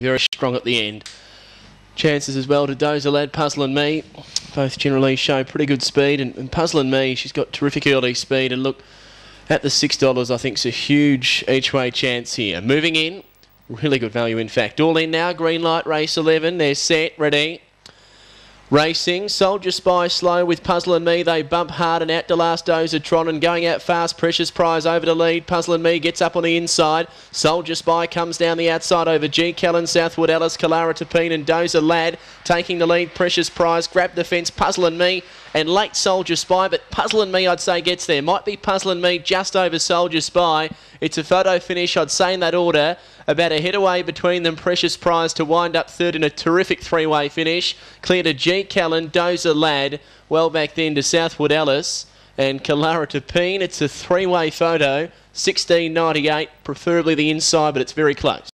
very strong at the end. Chances as well to Dozer Lad, Puzzle and Me. Both generally show pretty good speed. And, and Puzzle and Me, she's got terrific early speed. And look, at the $6, I think it's a huge each way chance here. Moving in, really good value in fact. All in now, green light, race 11. They're set, ready. Racing, Soldier Spy slow with Puzzle and Me. They bump hard and out to last dozer Tron and going out fast. Precious Prize over to lead. Puzzle and Me gets up on the inside. Soldier Spy comes down the outside over G. Kellen, Southwood Ellis, Kalara Tapine and Dozer Lad taking the lead. Precious Prize grab the fence. Puzzle and Me and late Soldier Spy, but Puzzle and Me I'd say gets there. Might be Puzzle and Me just over Soldier Spy. It's a photo finish, I'd say in that order. About a head away between them, Precious Prize to wind up third in a terrific three-way finish. Clear to G. Callan, Dozer Lad, well back then to Southwood Ellis and Kalara Tapine. It's a three-way photo, 16.98, preferably the inside, but it's very close.